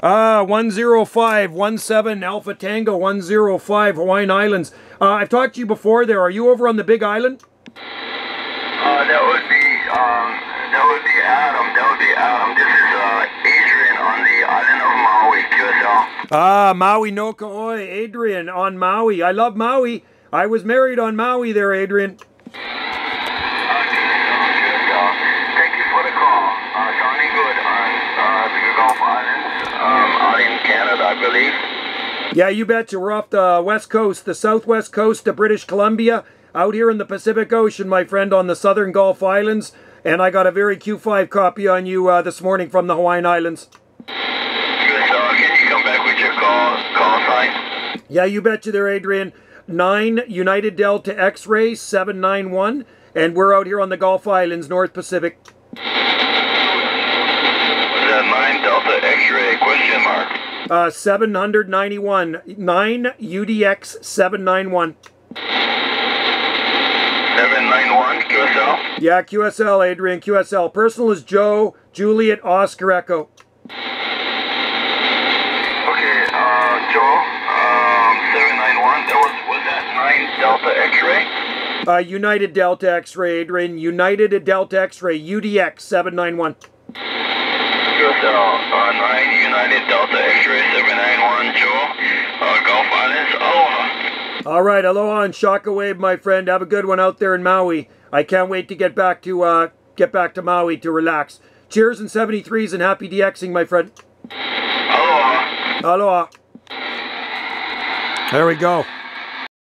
Ah, 105, 17 Alpha Tango, 105 Hawaiian Islands. Uh, I've talked to you before there. Are you over on the Big Island? Uh, that would be, um, that would be Adam. That would be Adam. This is, uh, Adrian on the island of Maui, QSL. Ah, Maui no Kaoi, Adrian on Maui. I love Maui. I was married on Maui there, Adrian. Uh, QSL, QSL. Thank you for the call. Uh, sounding good on, uh, the Gulf Islands, um, out in Canada, I believe. Yeah, you betcha. We're off the west coast, the southwest coast of British Columbia, out here in the Pacific Ocean, my friend, on the southern Gulf Islands. And I got a very Q5 copy on you uh, this morning from the Hawaiian Islands. QSL, can you come back with your call, call sign? Yeah, you betcha there, Adrian. 9 United Delta X-Ray 791. And we're out here on the Gulf Islands, North Pacific. Was that 9 Delta X-ray question mark? Uh, 791. 9 UDX 791. 791 QSL? Yeah, QSL, Adrian, QSL. Personal is Joe, Juliet, Oscar Echo. Okay, uh, Joe, um, 791, that was, was that 9 Delta X-ray? Uh, United Delta X-Ray, Adrian. United Delta X-Ray, UDX 791. Uh, 9 United Delta X-ray 791, Joe, uh, Gulf Islands, Aloha. All right, aloha and shaka wave, my friend. Have a good one out there in Maui. I can't wait to get back to uh, get back to Maui to relax. Cheers and 73s and happy DXing, my friend. Aloha. Aloha. There we go.